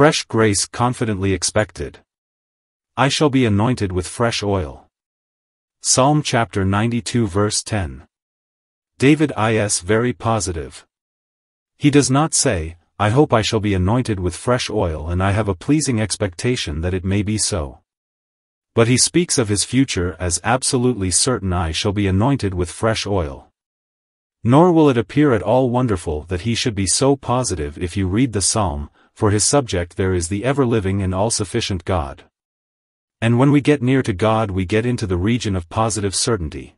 Fresh grace confidently expected. I shall be anointed with fresh oil. Psalm chapter 92 verse 10. David is very positive. He does not say, I hope I shall be anointed with fresh oil and I have a pleasing expectation that it may be so. But he speaks of his future as absolutely certain I shall be anointed with fresh oil. Nor will it appear at all wonderful that he should be so positive if you read the psalm, for his subject there is the ever-living and all-sufficient God. And when we get near to God we get into the region of positive certainty.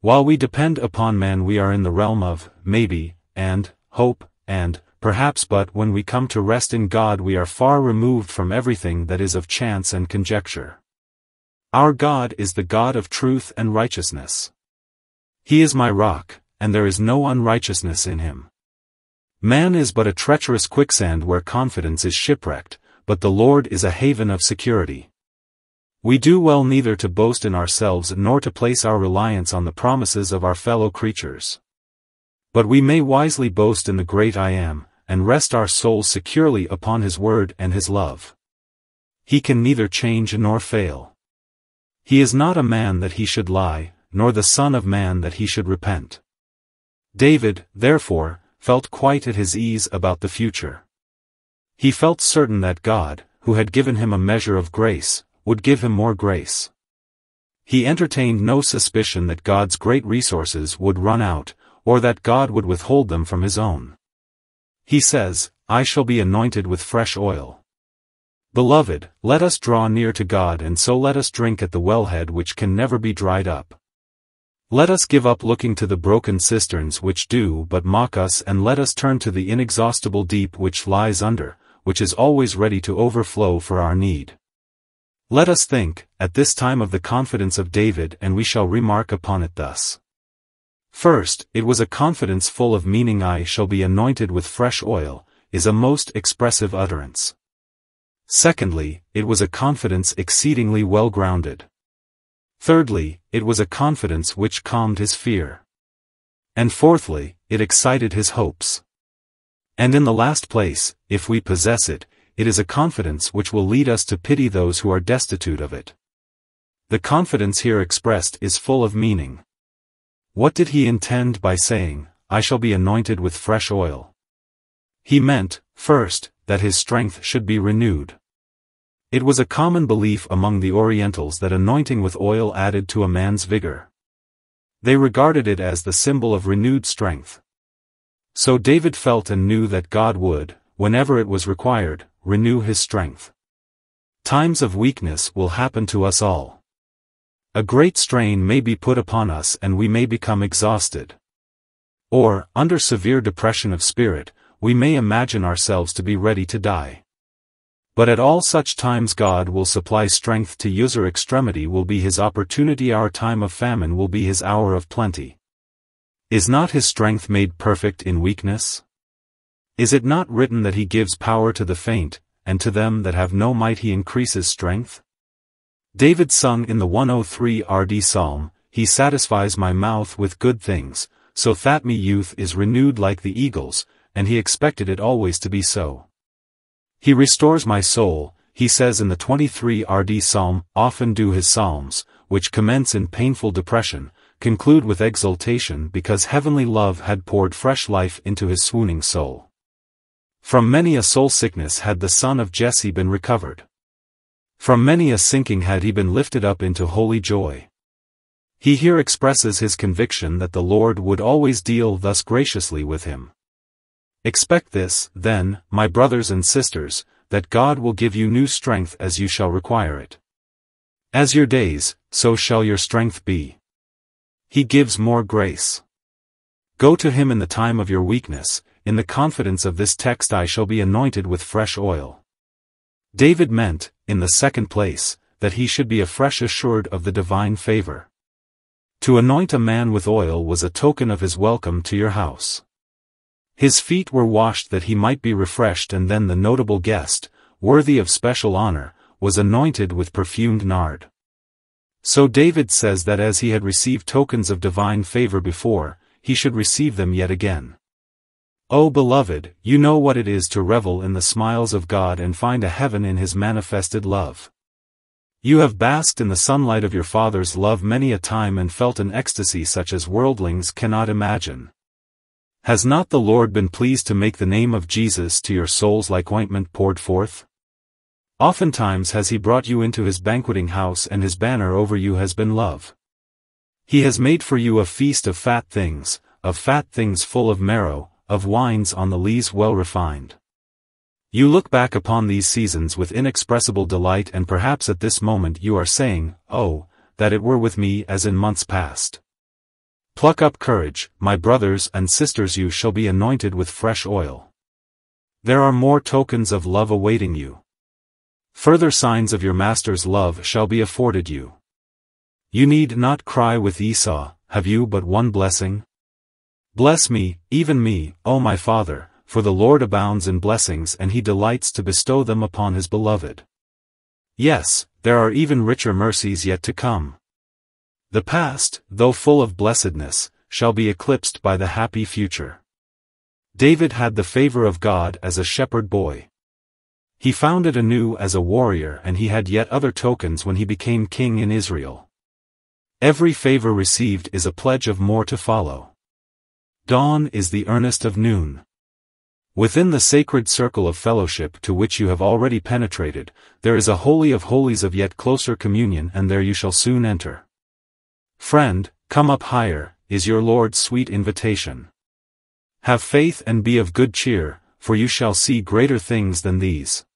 While we depend upon man we are in the realm of, maybe, and, hope, and, perhaps but when we come to rest in God we are far removed from everything that is of chance and conjecture. Our God is the God of truth and righteousness. He is my rock, and there is no unrighteousness in him. Man is but a treacherous quicksand where confidence is shipwrecked, but the Lord is a haven of security. We do well neither to boast in ourselves nor to place our reliance on the promises of our fellow creatures. But we may wisely boast in the great I Am, and rest our souls securely upon His word and His love. He can neither change nor fail. He is not a man that he should lie, nor the Son of man that he should repent. David, therefore, felt quite at his ease about the future. He felt certain that God, who had given him a measure of grace, would give him more grace. He entertained no suspicion that God's great resources would run out, or that God would withhold them from his own. He says, I shall be anointed with fresh oil. Beloved, let us draw near to God and so let us drink at the wellhead which can never be dried up. Let us give up looking to the broken cisterns which do but mock us and let us turn to the inexhaustible deep which lies under, which is always ready to overflow for our need. Let us think, at this time of the confidence of David and we shall remark upon it thus. First, it was a confidence full of meaning I shall be anointed with fresh oil, is a most expressive utterance. Secondly, it was a confidence exceedingly well grounded. Thirdly, it was a confidence which calmed his fear. And fourthly, it excited his hopes. And in the last place, if we possess it, it is a confidence which will lead us to pity those who are destitute of it. The confidence here expressed is full of meaning. What did he intend by saying, I shall be anointed with fresh oil? He meant, first, that his strength should be renewed. It was a common belief among the Orientals that anointing with oil added to a man's vigor. They regarded it as the symbol of renewed strength. So David felt and knew that God would, whenever it was required, renew his strength. Times of weakness will happen to us all. A great strain may be put upon us and we may become exhausted. Or, under severe depression of spirit, we may imagine ourselves to be ready to die. But at all such times God will supply strength to user extremity will be his opportunity our time of famine will be his hour of plenty. Is not his strength made perfect in weakness? Is it not written that he gives power to the faint, and to them that have no might he increases strength? David sung in the 103 RD Psalm, He satisfies my mouth with good things, so that me youth is renewed like the eagles, and he expected it always to be so. He restores my soul, he says in the 23 RD Psalm, often do his psalms, which commence in painful depression, conclude with exultation because heavenly love had poured fresh life into his swooning soul. From many a soul sickness had the son of Jesse been recovered. From many a sinking had he been lifted up into holy joy. He here expresses his conviction that the Lord would always deal thus graciously with him. Expect this, then, my brothers and sisters, that God will give you new strength as you shall require it. As your days, so shall your strength be. He gives more grace. Go to him in the time of your weakness, in the confidence of this text I shall be anointed with fresh oil. David meant, in the second place, that he should be afresh assured of the divine favor. To anoint a man with oil was a token of his welcome to your house. His feet were washed that he might be refreshed and then the notable guest, worthy of special honor, was anointed with perfumed nard. So David says that as he had received tokens of divine favor before, he should receive them yet again. O beloved, you know what it is to revel in the smiles of God and find a heaven in His manifested love. You have basked in the sunlight of your Father's love many a time and felt an ecstasy such as worldlings cannot imagine. Has not the Lord been pleased to make the name of Jesus to your souls like ointment poured forth? Oftentimes has he brought you into his banqueting house and his banner over you has been love. He has made for you a feast of fat things, of fat things full of marrow, of wines on the lees well refined. You look back upon these seasons with inexpressible delight and perhaps at this moment you are saying, Oh, that it were with me as in months past. Pluck up courage, my brothers and sisters you shall be anointed with fresh oil. There are more tokens of love awaiting you. Further signs of your master's love shall be afforded you. You need not cry with Esau, have you but one blessing? Bless me, even me, O my Father, for the Lord abounds in blessings and he delights to bestow them upon his beloved. Yes, there are even richer mercies yet to come. The past, though full of blessedness, shall be eclipsed by the happy future. David had the favor of God as a shepherd boy. He found it anew as a warrior and he had yet other tokens when he became king in Israel. Every favor received is a pledge of more to follow. Dawn is the earnest of noon. Within the sacred circle of fellowship to which you have already penetrated, there is a holy of holies of yet closer communion and there you shall soon enter. Friend, come up higher, is your Lord's sweet invitation. Have faith and be of good cheer, for you shall see greater things than these.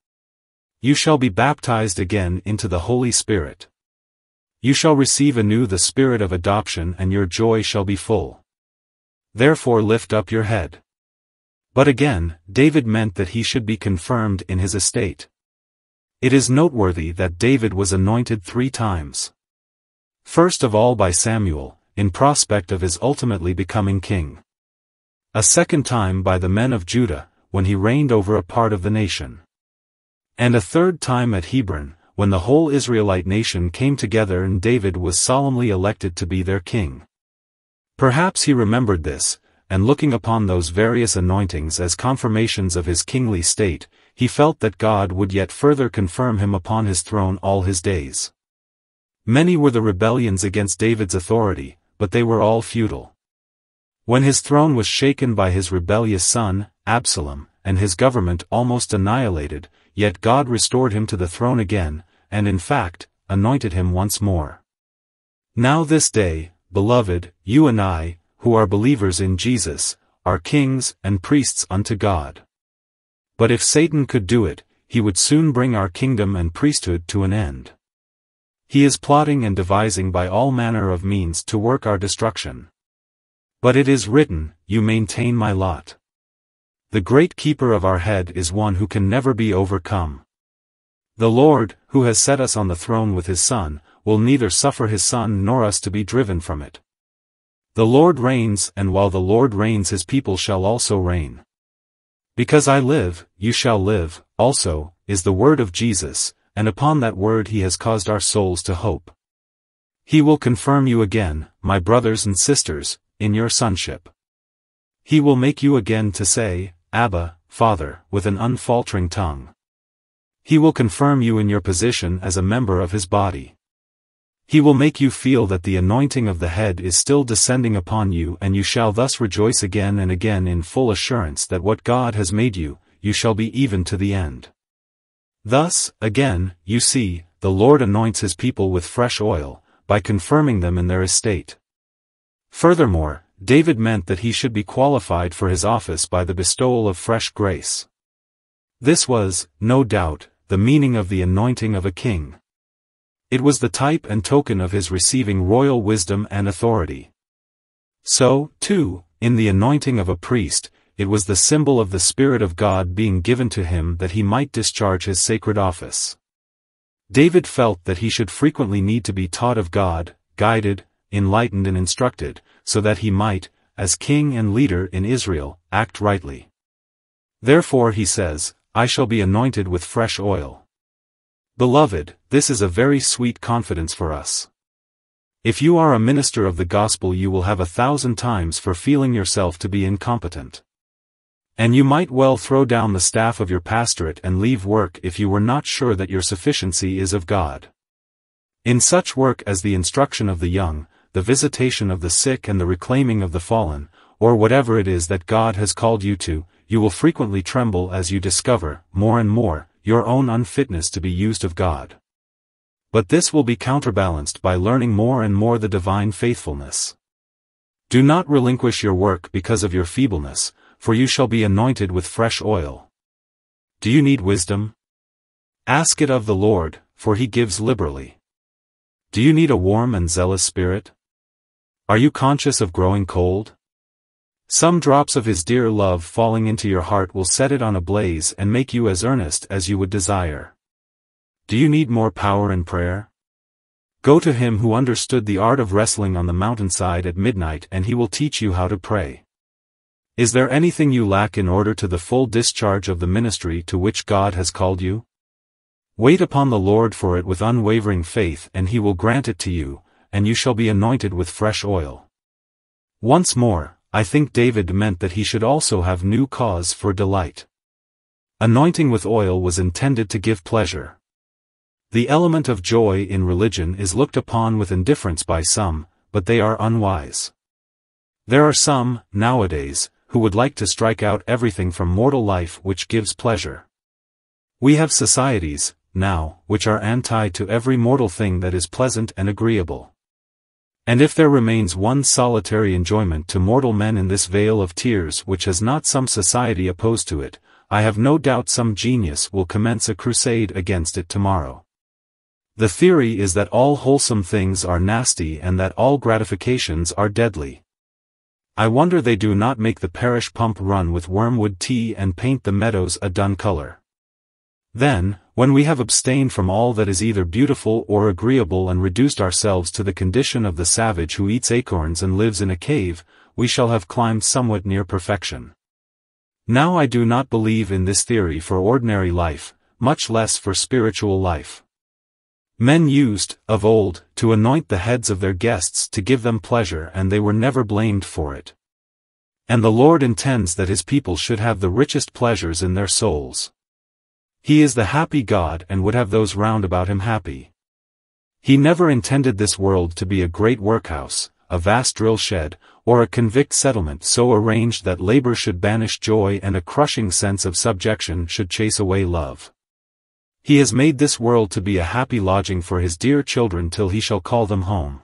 You shall be baptized again into the Holy Spirit. You shall receive anew the Spirit of adoption and your joy shall be full. Therefore lift up your head. But again, David meant that he should be confirmed in his estate. It is noteworthy that David was anointed three times. First of all by Samuel, in prospect of his ultimately becoming king. A second time by the men of Judah, when he reigned over a part of the nation. And a third time at Hebron, when the whole Israelite nation came together and David was solemnly elected to be their king. Perhaps he remembered this, and looking upon those various anointings as confirmations of his kingly state, he felt that God would yet further confirm him upon his throne all his days. Many were the rebellions against David's authority, but they were all futile. When his throne was shaken by his rebellious son, Absalom, and his government almost annihilated, yet God restored him to the throne again, and in fact, anointed him once more. Now this day, beloved, you and I, who are believers in Jesus, are kings and priests unto God. But if Satan could do it, he would soon bring our kingdom and priesthood to an end. He is plotting and devising by all manner of means to work our destruction. But it is written, You maintain my lot. The great keeper of our head is one who can never be overcome. The Lord, who has set us on the throne with his Son, will neither suffer his Son nor us to be driven from it. The Lord reigns and while the Lord reigns his people shall also reign. Because I live, you shall live, also, is the word of Jesus, and upon that word he has caused our souls to hope. He will confirm you again, my brothers and sisters, in your sonship. He will make you again to say, Abba, Father, with an unfaltering tongue. He will confirm you in your position as a member of his body. He will make you feel that the anointing of the head is still descending upon you and you shall thus rejoice again and again in full assurance that what God has made you, you shall be even to the end. Thus, again, you see, the Lord anoints his people with fresh oil, by confirming them in their estate. Furthermore, David meant that he should be qualified for his office by the bestowal of fresh grace. This was, no doubt, the meaning of the anointing of a king. It was the type and token of his receiving royal wisdom and authority. So, too, in the anointing of a priest, it was the symbol of the Spirit of God being given to him that he might discharge his sacred office. David felt that he should frequently need to be taught of God, guided, enlightened and instructed, so that he might, as king and leader in Israel, act rightly. Therefore he says, I shall be anointed with fresh oil. Beloved, this is a very sweet confidence for us. If you are a minister of the gospel you will have a thousand times for feeling yourself to be incompetent. And you might well throw down the staff of your pastorate and leave work if you were not sure that your sufficiency is of God. In such work as the instruction of the young, the visitation of the sick and the reclaiming of the fallen, or whatever it is that God has called you to, you will frequently tremble as you discover, more and more, your own unfitness to be used of God. But this will be counterbalanced by learning more and more the divine faithfulness. Do not relinquish your work because of your feebleness, for you shall be anointed with fresh oil. Do you need wisdom? Ask it of the Lord, for he gives liberally. Do you need a warm and zealous spirit? Are you conscious of growing cold? Some drops of his dear love falling into your heart will set it on a blaze and make you as earnest as you would desire. Do you need more power in prayer? Go to him who understood the art of wrestling on the mountainside at midnight and he will teach you how to pray. Is there anything you lack in order to the full discharge of the ministry to which God has called you? Wait upon the Lord for it with unwavering faith and he will grant it to you, and you shall be anointed with fresh oil. Once more, I think David meant that he should also have new cause for delight. Anointing with oil was intended to give pleasure. The element of joy in religion is looked upon with indifference by some, but they are unwise. There are some, nowadays, who would like to strike out everything from mortal life which gives pleasure. We have societies, now, which are anti to every mortal thing that is pleasant and agreeable. And if there remains one solitary enjoyment to mortal men in this vale of tears which has not some society opposed to it, I have no doubt some genius will commence a crusade against it tomorrow. The theory is that all wholesome things are nasty and that all gratifications are deadly. I wonder they do not make the parish pump run with wormwood tea and paint the meadows a dun color. Then, when we have abstained from all that is either beautiful or agreeable and reduced ourselves to the condition of the savage who eats acorns and lives in a cave, we shall have climbed somewhat near perfection. Now I do not believe in this theory for ordinary life, much less for spiritual life. Men used, of old, to anoint the heads of their guests to give them pleasure and they were never blamed for it. And the Lord intends that his people should have the richest pleasures in their souls. He is the happy God and would have those round about him happy. He never intended this world to be a great workhouse, a vast drill shed, or a convict settlement so arranged that labor should banish joy and a crushing sense of subjection should chase away love. He has made this world to be a happy lodging for his dear children till he shall call them home.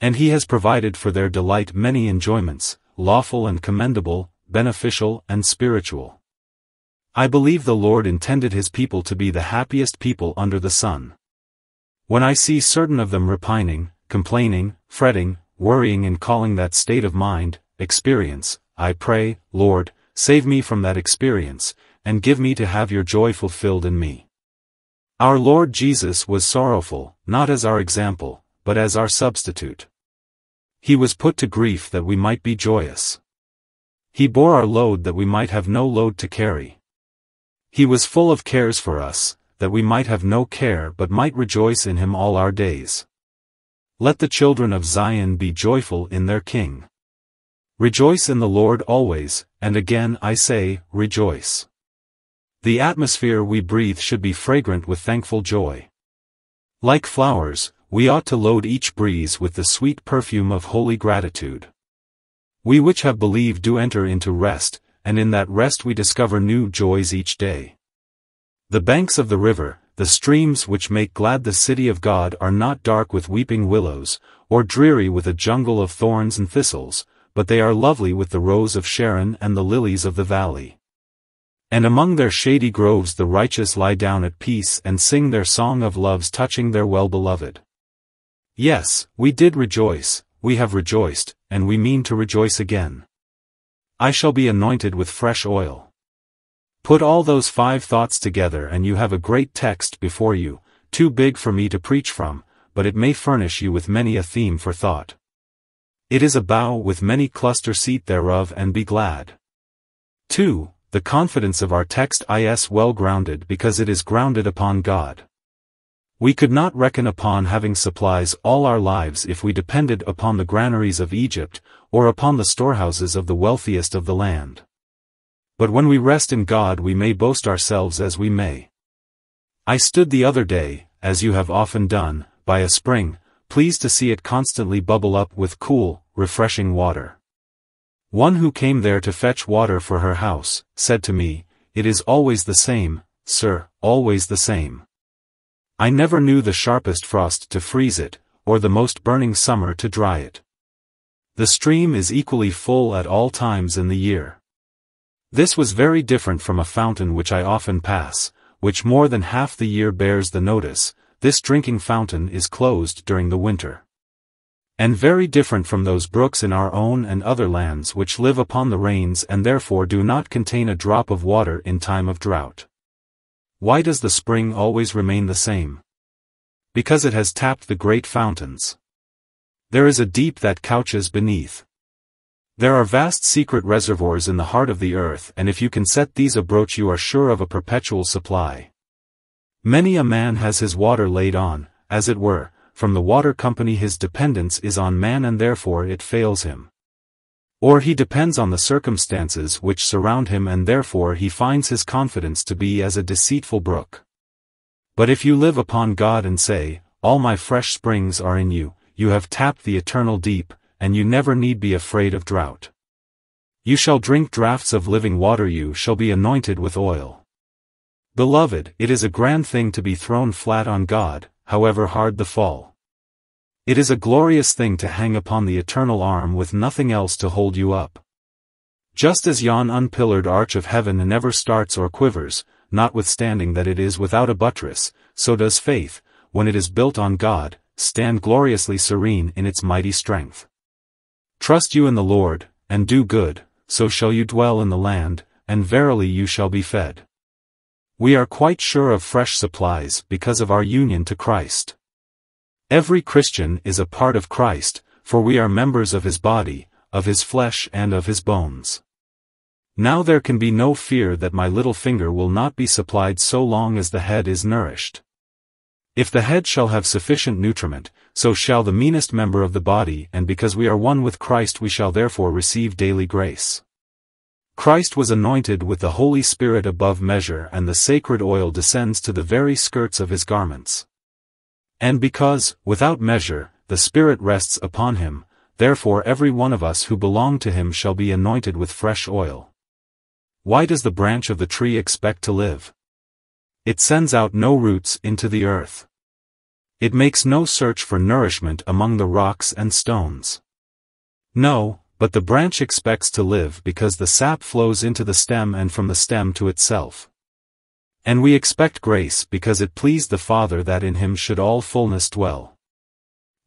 And he has provided for their delight many enjoyments, lawful and commendable, beneficial and spiritual. I believe the Lord intended his people to be the happiest people under the sun. When I see certain of them repining, complaining, fretting, worrying and calling that state of mind, experience, I pray, Lord, save me from that experience, and give me to have your joy fulfilled in me. Our Lord Jesus was sorrowful, not as our example, but as our substitute. He was put to grief that we might be joyous. He bore our load that we might have no load to carry. He was full of cares for us, that we might have no care but might rejoice in him all our days. Let the children of Zion be joyful in their King. Rejoice in the Lord always, and again I say, rejoice. The atmosphere we breathe should be fragrant with thankful joy. Like flowers, we ought to load each breeze with the sweet perfume of holy gratitude. We which have believed do enter into rest, and in that rest we discover new joys each day. The banks of the river, the streams which make glad the city of God are not dark with weeping willows, or dreary with a jungle of thorns and thistles, but they are lovely with the rose of Sharon and the lilies of the valley. And among their shady groves the righteous lie down at peace and sing their song of loves touching their well-beloved. Yes, we did rejoice, we have rejoiced, and we mean to rejoice again. I shall be anointed with fresh oil. Put all those five thoughts together and you have a great text before you, too big for me to preach from, but it may furnish you with many a theme for thought. It is a bough with many cluster seat thereof and be glad. 2. The confidence of our text is well grounded because it is grounded upon God. We could not reckon upon having supplies all our lives if we depended upon the granaries of Egypt, or upon the storehouses of the wealthiest of the land. But when we rest in God we may boast ourselves as we may. I stood the other day, as you have often done, by a spring, pleased to see it constantly bubble up with cool, refreshing water. One who came there to fetch water for her house, said to me, It is always the same, sir, always the same. I never knew the sharpest frost to freeze it, or the most burning summer to dry it. The stream is equally full at all times in the year. This was very different from a fountain which I often pass, which more than half the year bears the notice, this drinking fountain is closed during the winter and very different from those brooks in our own and other lands which live upon the rains and therefore do not contain a drop of water in time of drought. Why does the spring always remain the same? Because it has tapped the great fountains. There is a deep that couches beneath. There are vast secret reservoirs in the heart of the earth and if you can set these abroach you are sure of a perpetual supply. Many a man has his water laid on, as it were, from the water company his dependence is on man and therefore it fails him. Or he depends on the circumstances which surround him and therefore he finds his confidence to be as a deceitful brook. But if you live upon God and say, All my fresh springs are in you, you have tapped the eternal deep, and you never need be afraid of drought. You shall drink draughts of living water you shall be anointed with oil. Beloved, it is a grand thing to be thrown flat on God, however hard the fall. It is a glorious thing to hang upon the eternal arm with nothing else to hold you up. Just as yon unpillared arch of heaven never starts or quivers, notwithstanding that it is without a buttress, so does faith, when it is built on God, stand gloriously serene in its mighty strength. Trust you in the Lord, and do good, so shall you dwell in the land, and verily you shall be fed. We are quite sure of fresh supplies because of our union to Christ. Every Christian is a part of Christ, for we are members of his body, of his flesh and of his bones. Now there can be no fear that my little finger will not be supplied so long as the head is nourished. If the head shall have sufficient nutriment, so shall the meanest member of the body and because we are one with Christ we shall therefore receive daily grace. Christ was anointed with the Holy Spirit above measure and the sacred oil descends to the very skirts of his garments. And because, without measure, the Spirit rests upon him, therefore every one of us who belong to him shall be anointed with fresh oil. Why does the branch of the tree expect to live? It sends out no roots into the earth. It makes no search for nourishment among the rocks and stones. No, but the branch expects to live because the sap flows into the stem and from the stem to itself. And we expect grace because it pleased the Father that in him should all fullness dwell.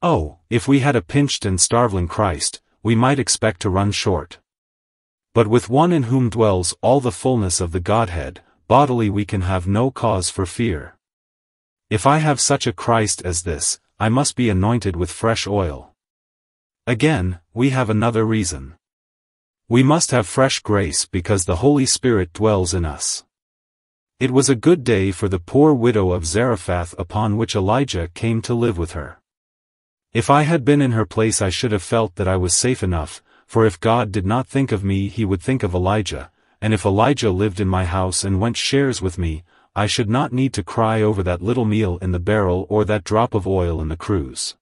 Oh, if we had a pinched and starveling Christ, we might expect to run short. But with one in whom dwells all the fullness of the Godhead, bodily we can have no cause for fear. If I have such a Christ as this, I must be anointed with fresh oil. Again, we have another reason. We must have fresh grace because the Holy Spirit dwells in us. It was a good day for the poor widow of Zarephath upon which Elijah came to live with her. If I had been in her place I should have felt that I was safe enough, for if God did not think of me he would think of Elijah, and if Elijah lived in my house and went shares with me, I should not need to cry over that little meal in the barrel or that drop of oil in the cruse.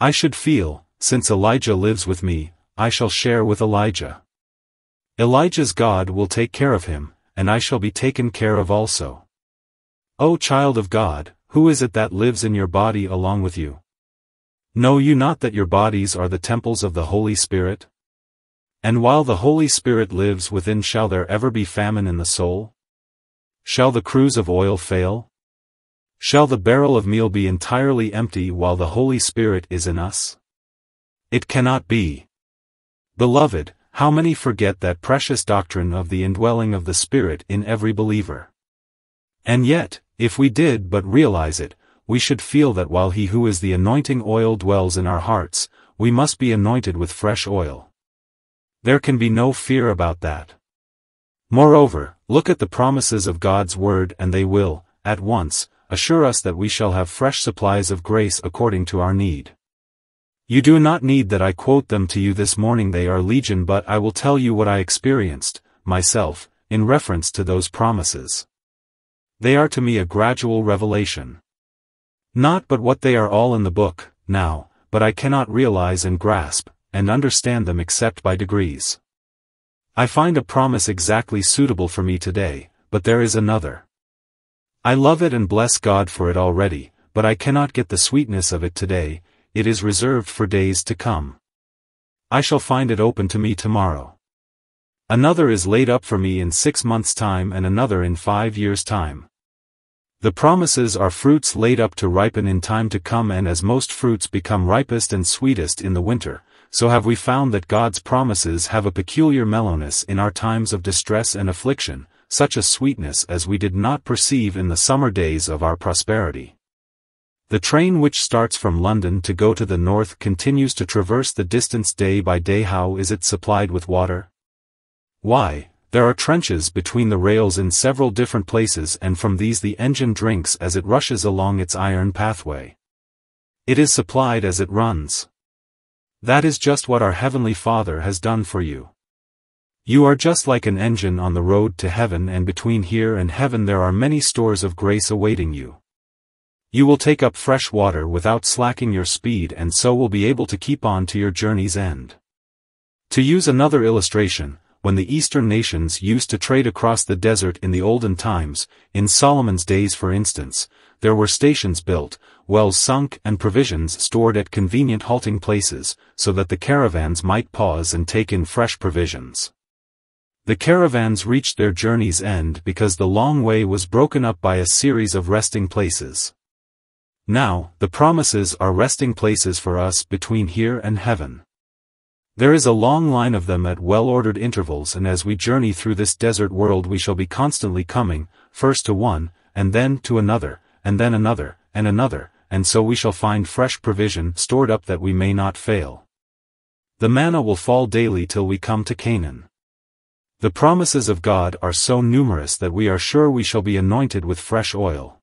I should feel, since Elijah lives with me, I shall share with Elijah. Elijah's God will take care of him, and I shall be taken care of also. O child of God, who is it that lives in your body along with you? Know you not that your bodies are the temples of the Holy Spirit? And while the Holy Spirit lives within shall there ever be famine in the soul? Shall the cruse of oil fail? Shall the barrel of meal be entirely empty while the Holy Spirit is in us? It cannot be. Beloved, how many forget that precious doctrine of the indwelling of the Spirit in every believer? And yet, if we did but realize it, we should feel that while he who is the anointing oil dwells in our hearts, we must be anointed with fresh oil. There can be no fear about that. Moreover, look at the promises of God's word and they will, at once, assure us that we shall have fresh supplies of grace according to our need. You do not need that I quote them to you this morning they are legion but I will tell you what I experienced, myself, in reference to those promises. They are to me a gradual revelation. Not but what they are all in the book, now, but I cannot realize and grasp, and understand them except by degrees. I find a promise exactly suitable for me today, but there is another. I love it and bless God for it already, but I cannot get the sweetness of it today, it is reserved for days to come. I shall find it open to me tomorrow. Another is laid up for me in six months' time and another in five years' time. The promises are fruits laid up to ripen in time to come and as most fruits become ripest and sweetest in the winter, so have we found that God's promises have a peculiar mellowness in our times of distress and affliction, such a sweetness as we did not perceive in the summer days of our prosperity. The train which starts from London to go to the north continues to traverse the distance day by day how is it supplied with water? Why, there are trenches between the rails in several different places and from these the engine drinks as it rushes along its iron pathway. It is supplied as it runs. That is just what our Heavenly Father has done for you. You are just like an engine on the road to heaven and between here and heaven there are many stores of grace awaiting you. You will take up fresh water without slacking your speed and so will be able to keep on to your journey's end. To use another illustration, when the eastern nations used to trade across the desert in the olden times, in Solomon's days for instance, there were stations built, wells sunk and provisions stored at convenient halting places, so that the caravans might pause and take in fresh provisions. The caravans reached their journey's end because the long way was broken up by a series of resting places. Now, the promises are resting places for us between here and heaven. There is a long line of them at well-ordered intervals and as we journey through this desert world we shall be constantly coming, first to one, and then to another, and then another, and another, and so we shall find fresh provision stored up that we may not fail. The manna will fall daily till we come to Canaan. The promises of God are so numerous that we are sure we shall be anointed with fresh oil.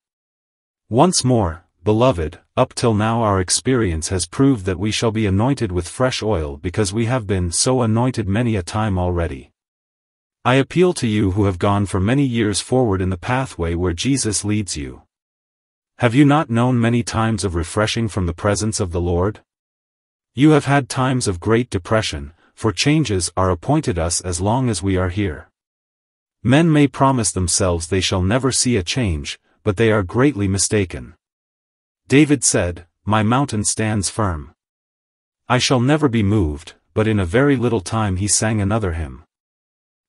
Once more, beloved, up till now our experience has proved that we shall be anointed with fresh oil because we have been so anointed many a time already. I appeal to you who have gone for many years forward in the pathway where Jesus leads you. Have you not known many times of refreshing from the presence of the Lord? You have had times of great depression, for changes are appointed us as long as we are here. Men may promise themselves they shall never see a change, but they are greatly mistaken. David said, My mountain stands firm. I shall never be moved, but in a very little time he sang another hymn.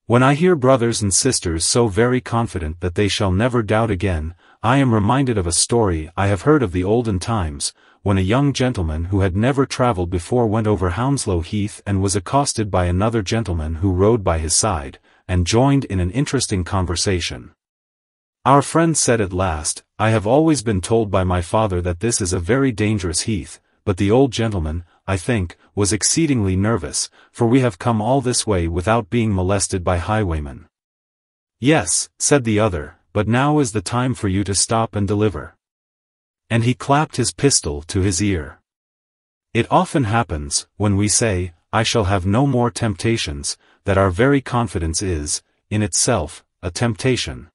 When I hear brothers and sisters so very confident that they shall never doubt again, I am reminded of a story I have heard of the olden times, when a young gentleman who had never travelled before went over Hounslow Heath and was accosted by another gentleman who rode by his side, and joined in an interesting conversation. Our friend said at last, I have always been told by my father that this is a very dangerous heath, but the old gentleman, I think, was exceedingly nervous, for we have come all this way without being molested by highwaymen. Yes, said the other, but now is the time for you to stop and deliver and he clapped his pistol to his ear. It often happens, when we say, I shall have no more temptations, that our very confidence is, in itself, a temptation.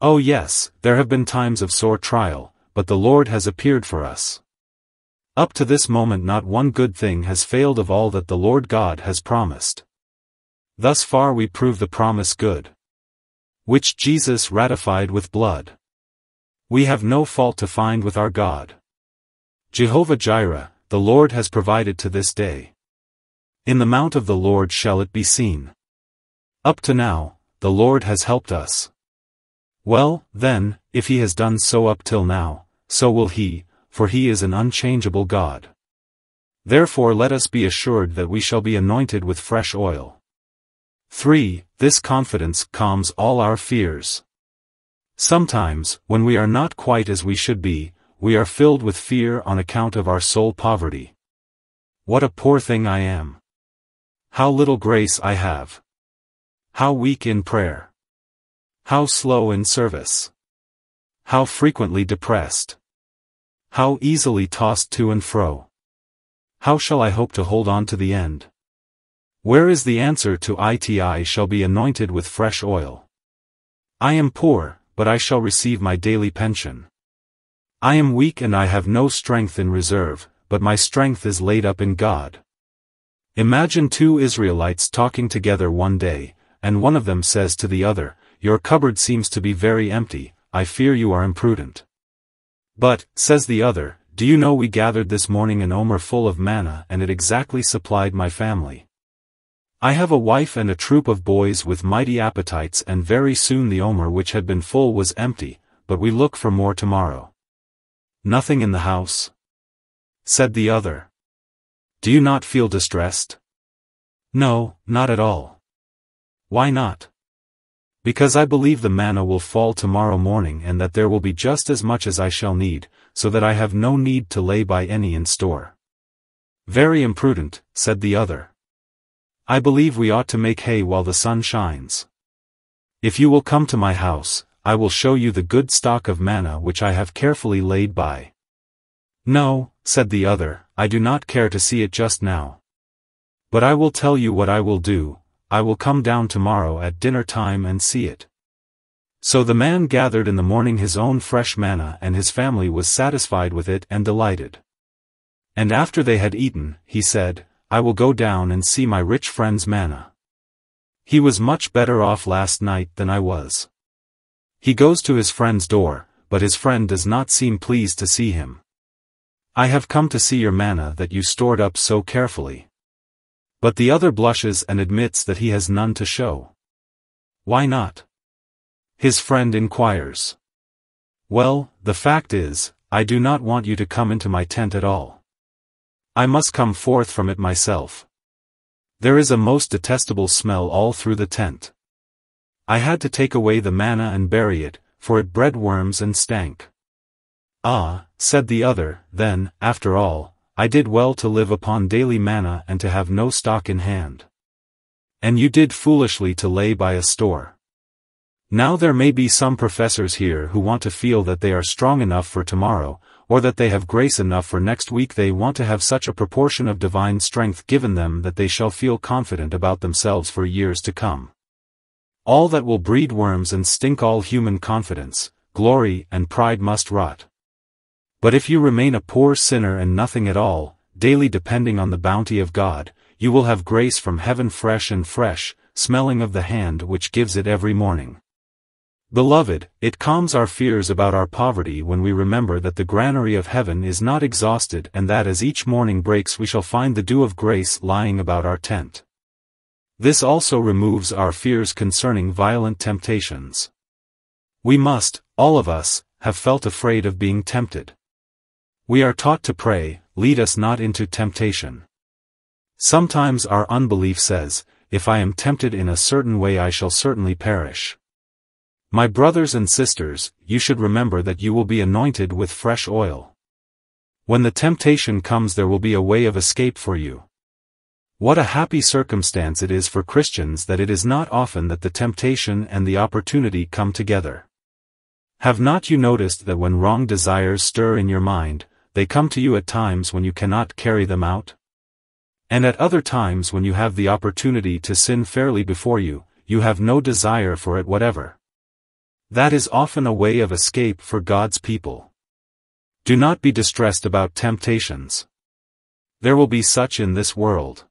Oh yes, there have been times of sore trial, but the Lord has appeared for us. Up to this moment not one good thing has failed of all that the Lord God has promised. Thus far we prove the promise good. Which Jesus ratified with blood. We have no fault to find with our God. Jehovah Jireh, the Lord has provided to this day. In the mount of the Lord shall it be seen. Up to now, the Lord has helped us. Well, then, if he has done so up till now, so will he, for he is an unchangeable God. Therefore let us be assured that we shall be anointed with fresh oil. 3. This confidence calms all our fears. Sometimes, when we are not quite as we should be, we are filled with fear on account of our soul poverty. What a poor thing I am. How little grace I have. How weak in prayer. How slow in service. How frequently depressed. How easily tossed to and fro. How shall I hope to hold on to the end? Where is the answer to it shall be anointed with fresh oil? I am poor, but I shall receive my daily pension. I am weak and I have no strength in reserve, but my strength is laid up in God. Imagine two Israelites talking together one day, and one of them says to the other, Your cupboard seems to be very empty, I fear you are imprudent. But, says the other, do you know we gathered this morning an omer full of manna and it exactly supplied my family. I have a wife and a troop of boys with mighty appetites and very soon the omer which had been full was empty, but we look for more tomorrow. Nothing in the house? Said the other. Do you not feel distressed? No, not at all. Why not? Because I believe the manna will fall tomorrow morning and that there will be just as much as I shall need, so that I have no need to lay by any in store. Very imprudent, said the other. I believe we ought to make hay while the sun shines. If you will come to my house, I will show you the good stock of manna which I have carefully laid by. No, said the other, I do not care to see it just now. But I will tell you what I will do, I will come down tomorrow at dinner time and see it. So the man gathered in the morning his own fresh manna and his family was satisfied with it and delighted. And after they had eaten, he said, I will go down and see my rich friend's manna. He was much better off last night than I was. He goes to his friend's door, but his friend does not seem pleased to see him. I have come to see your manna that you stored up so carefully. But the other blushes and admits that he has none to show. Why not? His friend inquires. Well, the fact is, I do not want you to come into my tent at all. I must come forth from it myself. There is a most detestable smell all through the tent. I had to take away the manna and bury it, for it bred worms and stank. Ah, said the other, then, after all, I did well to live upon daily manna and to have no stock in hand. And you did foolishly to lay by a store. Now there may be some professors here who want to feel that they are strong enough for tomorrow, or that they have grace enough for next week they want to have such a proportion of divine strength given them that they shall feel confident about themselves for years to come. All that will breed worms and stink all human confidence, glory and pride must rot. But if you remain a poor sinner and nothing at all, daily depending on the bounty of God, you will have grace from heaven fresh and fresh, smelling of the hand which gives it every morning. Beloved, it calms our fears about our poverty when we remember that the granary of heaven is not exhausted and that as each morning breaks we shall find the dew of grace lying about our tent. This also removes our fears concerning violent temptations. We must, all of us, have felt afraid of being tempted. We are taught to pray, lead us not into temptation. Sometimes our unbelief says, if I am tempted in a certain way I shall certainly perish. My brothers and sisters, you should remember that you will be anointed with fresh oil. When the temptation comes there will be a way of escape for you. What a happy circumstance it is for Christians that it is not often that the temptation and the opportunity come together. Have not you noticed that when wrong desires stir in your mind, they come to you at times when you cannot carry them out? And at other times when you have the opportunity to sin fairly before you, you have no desire for it whatever. That is often a way of escape for God's people. Do not be distressed about temptations. There will be such in this world.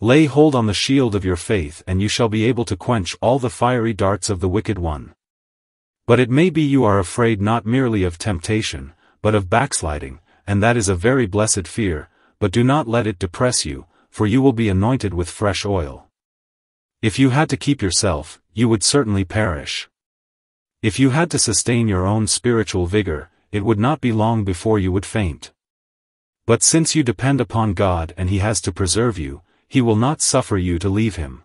Lay hold on the shield of your faith and you shall be able to quench all the fiery darts of the wicked one. But it may be you are afraid not merely of temptation, but of backsliding, and that is a very blessed fear, but do not let it depress you, for you will be anointed with fresh oil. If you had to keep yourself, you would certainly perish. If you had to sustain your own spiritual vigor, it would not be long before you would faint. But since you depend upon God and He has to preserve you, He will not suffer you to leave Him.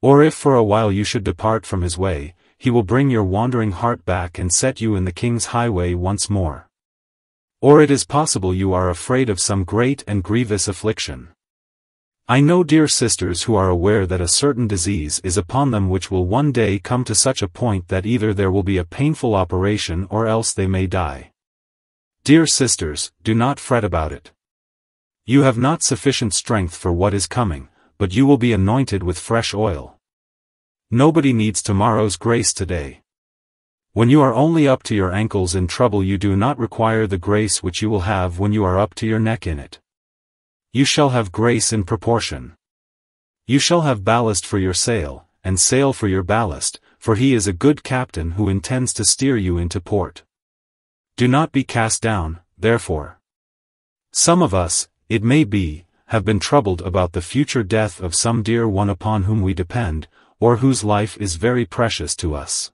Or if for a while you should depart from His way, He will bring your wandering heart back and set you in the King's highway once more. Or it is possible you are afraid of some great and grievous affliction. I know dear sisters who are aware that a certain disease is upon them which will one day come to such a point that either there will be a painful operation or else they may die. Dear sisters, do not fret about it. You have not sufficient strength for what is coming, but you will be anointed with fresh oil. Nobody needs tomorrow's grace today. When you are only up to your ankles in trouble you do not require the grace which you will have when you are up to your neck in it. You shall have grace in proportion. You shall have ballast for your sail, and sail for your ballast, for he is a good captain who intends to steer you into port. Do not be cast down, therefore. Some of us, it may be, have been troubled about the future death of some dear one upon whom we depend, or whose life is very precious to us.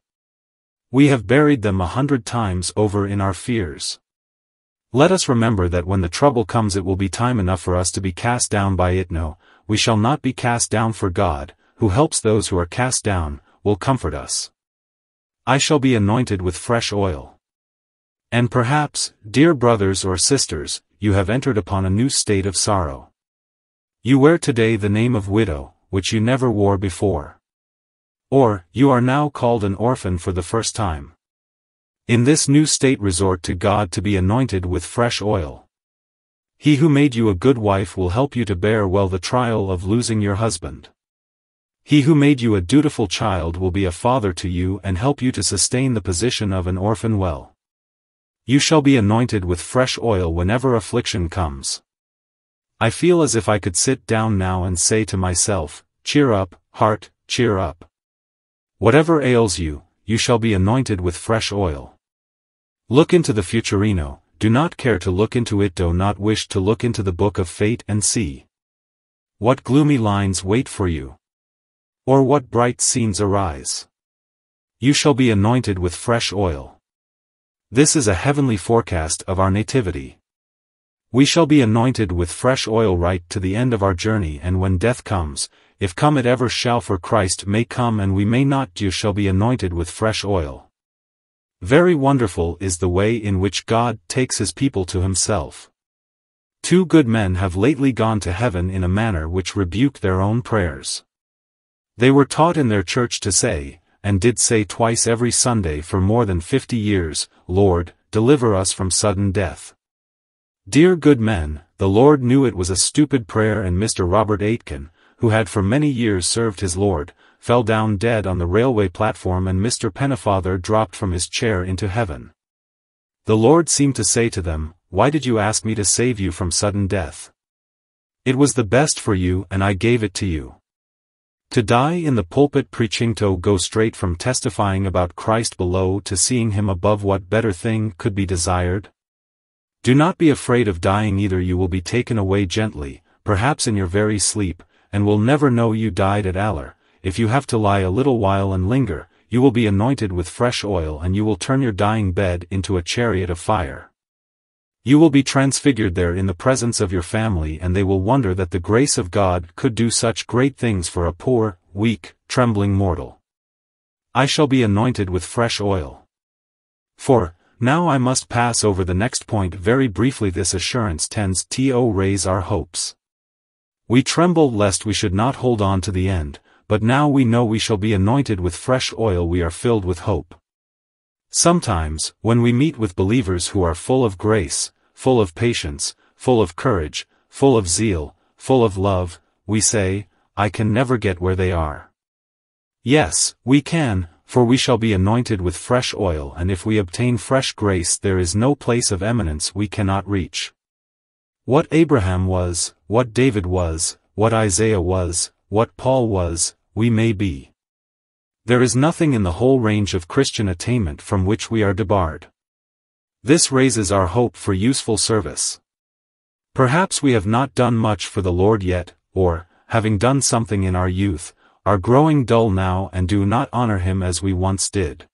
We have buried them a hundred times over in our fears. Let us remember that when the trouble comes it will be time enough for us to be cast down by it no, we shall not be cast down for God, who helps those who are cast down, will comfort us. I shall be anointed with fresh oil. And perhaps, dear brothers or sisters, you have entered upon a new state of sorrow. You wear today the name of widow, which you never wore before. Or, you are now called an orphan for the first time. In this new state resort to God to be anointed with fresh oil. He who made you a good wife will help you to bear well the trial of losing your husband. He who made you a dutiful child will be a father to you and help you to sustain the position of an orphan well. You shall be anointed with fresh oil whenever affliction comes. I feel as if I could sit down now and say to myself, Cheer up, heart, cheer up. Whatever ails you, you shall be anointed with fresh oil. Look into the futurino, do not care to look into it do not wish to look into the book of fate and see. What gloomy lines wait for you? Or what bright scenes arise? You shall be anointed with fresh oil. This is a heavenly forecast of our nativity. We shall be anointed with fresh oil right to the end of our journey and when death comes, if come it ever shall for Christ may come and we may not you shall be anointed with fresh oil. Very wonderful is the way in which God takes his people to himself. Two good men have lately gone to heaven in a manner which rebuked their own prayers. They were taught in their church to say, and did say twice every Sunday for more than fifty years, Lord, deliver us from sudden death. Dear good men, the Lord knew it was a stupid prayer and Mr. Robert Aitken, who had for many years served his lord, fell down dead on the railway platform and Mr. Pennefather dropped from his chair into heaven. The Lord seemed to say to them, Why did you ask me to save you from sudden death? It was the best for you and I gave it to you. To die in the pulpit preaching to go straight from testifying about Christ below to seeing him above what better thing could be desired? Do not be afraid of dying either you will be taken away gently, perhaps in your very sleep, and will never know you died at Aller. If you have to lie a little while and linger, you will be anointed with fresh oil and you will turn your dying bed into a chariot of fire. You will be transfigured there in the presence of your family and they will wonder that the grace of God could do such great things for a poor, weak, trembling mortal. I shall be anointed with fresh oil. For, now I must pass over the next point very briefly this assurance tends to raise our hopes. We tremble lest we should not hold on to the end, but now we know we shall be anointed with fresh oil we are filled with hope. Sometimes, when we meet with believers who are full of grace, full of patience, full of courage, full of zeal, full of love, we say, I can never get where they are. Yes, we can, for we shall be anointed with fresh oil and if we obtain fresh grace there is no place of eminence we cannot reach. What Abraham was, what David was, what Isaiah was, what Paul was, we may be. There is nothing in the whole range of Christian attainment from which we are debarred. This raises our hope for useful service. Perhaps we have not done much for the Lord yet, or, having done something in our youth, are growing dull now and do not honor him as we once did.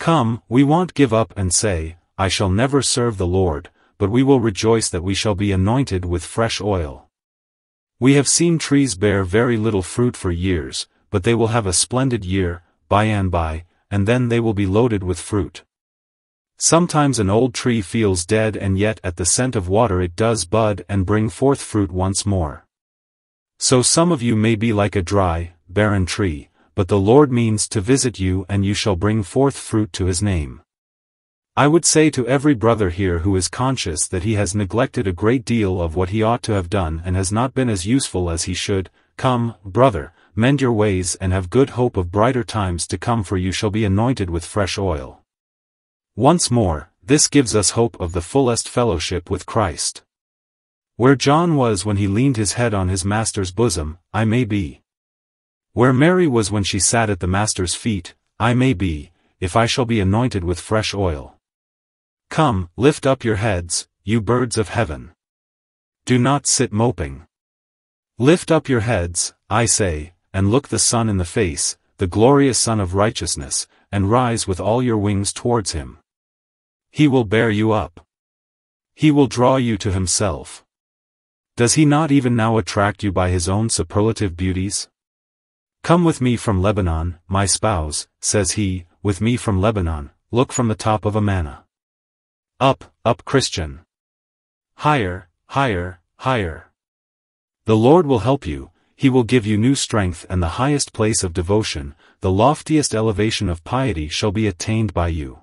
Come, we won't give up and say, I shall never serve the Lord, but we will rejoice that we shall be anointed with fresh oil. We have seen trees bear very little fruit for years, but they will have a splendid year, by and by, and then they will be loaded with fruit. Sometimes an old tree feels dead and yet at the scent of water it does bud and bring forth fruit once more. So some of you may be like a dry, barren tree, but the Lord means to visit you and you shall bring forth fruit to his name. I would say to every brother here who is conscious that he has neglected a great deal of what he ought to have done and has not been as useful as he should, Come, brother, mend your ways and have good hope of brighter times to come for you shall be anointed with fresh oil. Once more, this gives us hope of the fullest fellowship with Christ. Where John was when he leaned his head on his master's bosom, I may be. Where Mary was when she sat at the master's feet, I may be, if I shall be anointed with fresh oil. Come, lift up your heads, you birds of heaven. Do not sit moping. Lift up your heads, I say, and look the sun in the face, the glorious Sun of righteousness, and rise with all your wings towards him. He will bear you up. He will draw you to himself. Does he not even now attract you by his own superlative beauties? Come with me from Lebanon, my spouse, says he, with me from Lebanon, look from the top of Amana. Up, up Christian. Higher, higher, higher. The Lord will help you, he will give you new strength and the highest place of devotion, the loftiest elevation of piety shall be attained by you.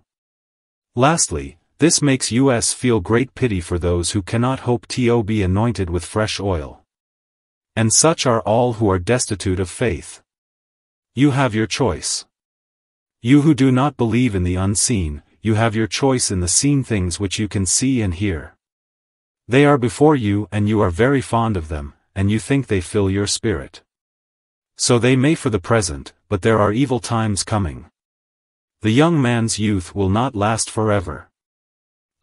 Lastly, this makes us feel great pity for those who cannot hope to be anointed with fresh oil. And such are all who are destitute of faith. You have your choice. You who do not believe in the unseen, you have your choice in the seen things which you can see and hear. They are before you and you are very fond of them, and you think they fill your spirit. So they may for the present, but there are evil times coming. The young man's youth will not last forever.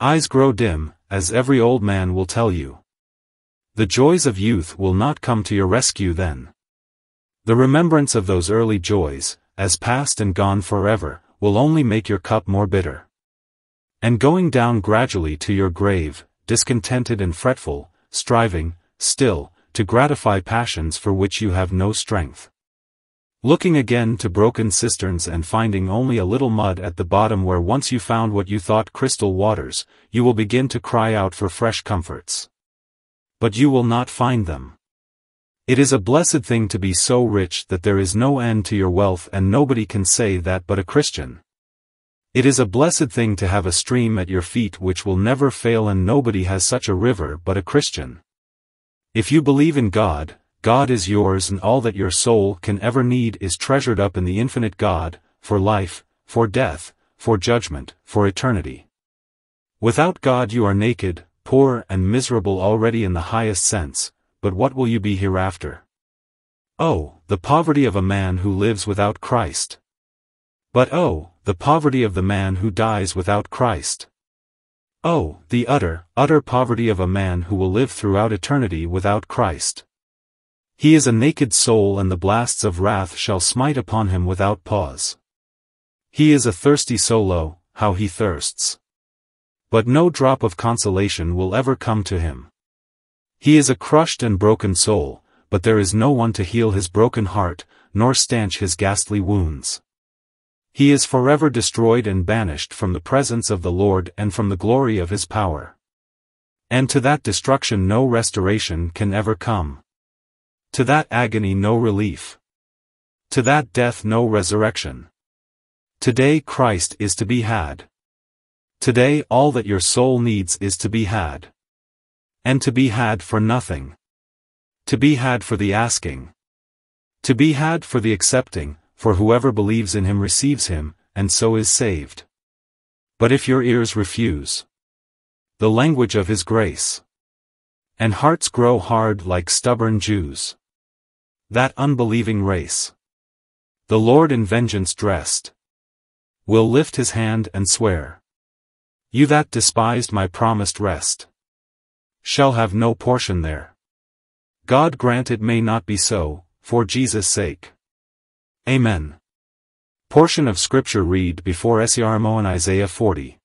Eyes grow dim, as every old man will tell you. The joys of youth will not come to your rescue then. The remembrance of those early joys, as past and gone forever, will only make your cup more bitter. And going down gradually to your grave, discontented and fretful, striving, still, to gratify passions for which you have no strength. Looking again to broken cisterns and finding only a little mud at the bottom where once you found what you thought crystal waters, you will begin to cry out for fresh comforts. But you will not find them. It is a blessed thing to be so rich that there is no end to your wealth and nobody can say that but a Christian. It is a blessed thing to have a stream at your feet which will never fail and nobody has such a river but a Christian. If you believe in God, God is yours and all that your soul can ever need is treasured up in the infinite God, for life, for death, for judgment, for eternity. Without God you are naked, poor and miserable already in the highest sense, but what will you be hereafter? Oh, the poverty of a man who lives without Christ. But oh, the poverty of the man who dies without Christ. Oh, the utter, utter poverty of a man who will live throughout eternity without Christ. He is a naked soul and the blasts of wrath shall smite upon him without pause. He is a thirsty solo, how he thirsts. But no drop of consolation will ever come to him. He is a crushed and broken soul, but there is no one to heal his broken heart, nor stanch his ghastly wounds. He is forever destroyed and banished from the presence of the Lord and from the glory of his power. And to that destruction no restoration can ever come. To that agony no relief. To that death no resurrection. Today Christ is to be had. Today all that your soul needs is to be had. And to be had for nothing. To be had for the asking. To be had for the accepting, for whoever believes in him receives him, and so is saved. But if your ears refuse, the language of his grace, and hearts grow hard like stubborn Jews, that unbelieving race. The Lord in vengeance dressed. Will lift his hand and swear. You that despised my promised rest. Shall have no portion there. God grant it may not be so, for Jesus' sake. Amen. Portion of Scripture read before Esiarmo and Isaiah 40.